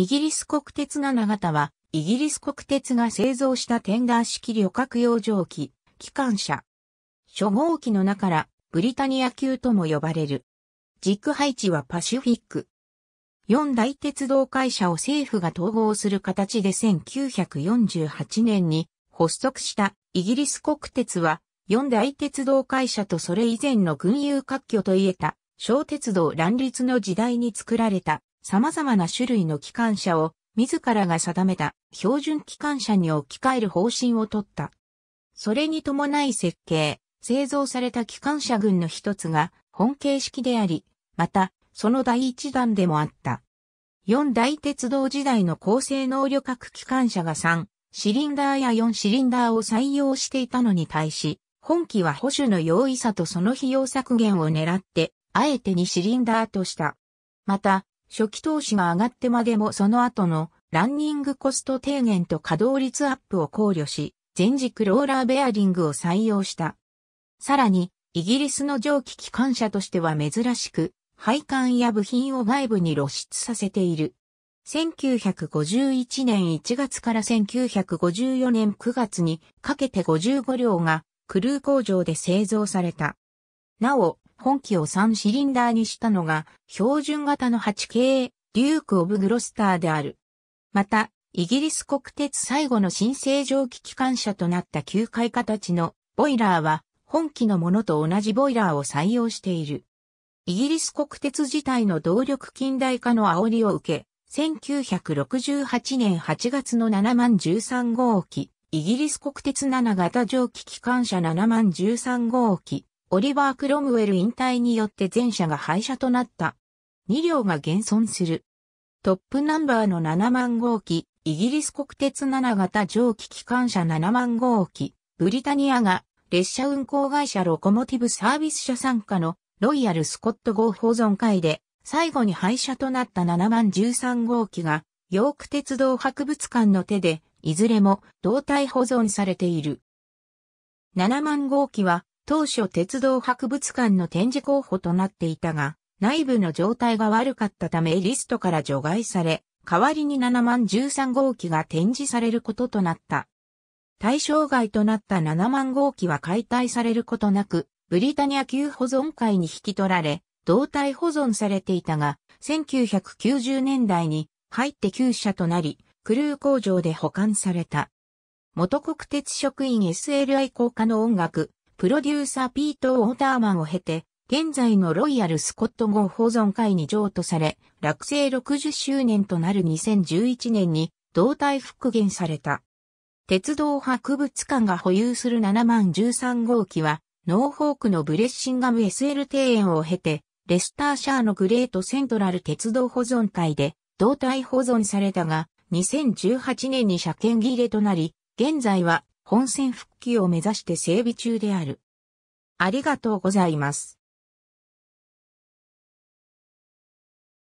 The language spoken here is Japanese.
イギリス国鉄7型は、イギリス国鉄が製造したテンダー式旅客用蒸気、機関車。初号機の中からブリタニア級とも呼ばれる。軸配置はパシフィック。四大鉄道会社を政府が統合する形で1948年に発足したイギリス国鉄は四大鉄道会社とそれ以前の軍友割拠といえた小鉄道乱立の時代に作られた様々な種類の機関車を自らが定めた標準機関車に置き換える方針をとった。それに伴い設計、製造された機関車群の一つが本形式であり、また、その第一弾でもあった。四大鉄道時代の高性能旅客機関車が3、シリンダーや4シリンダーを採用していたのに対し、本機は保守の容易さとその費用削減を狙って、あえて2シリンダーとした。また、初期投資が上がってまでもその後のランニングコスト低減と稼働率アップを考慮し、全軸ローラーベアリングを採用した。さらに、イギリスの蒸気機関車としては珍しく、配管や部品を外部に露出させている。1951年1月から1954年9月にかけて55両がクルー工場で製造された。なお、本機を3シリンダーにしたのが標準型の 8K デューク・オブ・グロスターである。また、イギリス国鉄最後の新正蒸気機関車となった9階形のボイラーは本機のものと同じボイラーを採用している。イギリス国鉄自体の動力近代化の煽りを受け、1968年8月の7万13号機、イギリス国鉄7型蒸気機関車7万13号機、オリバー・クロムウェル引退によって全社が廃車となった。2両が現存する。トップナンバーの7万号機、イギリス国鉄7型蒸気機関車7万号機、ブリタニアが列車運行会社ロコモティブサービス社参加のロイヤルスコット号保存会で最後に廃車となった7万13号機がヨーク鉄道博物館の手でいずれも動体保存されている。7万号機は当初鉄道博物館の展示候補となっていたが、内部の状態が悪かったためリストから除外され、代わりに7万13号機が展示されることとなった。対象外となった7万号機は解体されることなく、ブリタニア級保存会に引き取られ、動体保存されていたが、1990年代に入って旧車となり、クルー工場で保管された。元国鉄職員 SLI 効果の音楽、プロデューサーピート・ウォーターマンを経て、現在のロイヤルスコット号保存会に譲渡され、落成60周年となる2011年に動体復元された。鉄道博物館が保有する7万13号機は、ノーフォークのブレッシンガム SL 庭園を経て、レスターシャーのグレートセントラル鉄道保存会で動体保存されたが、2018年に車検切れとなり、現在は本線復帰を目指して整備中である。ありがとうございます。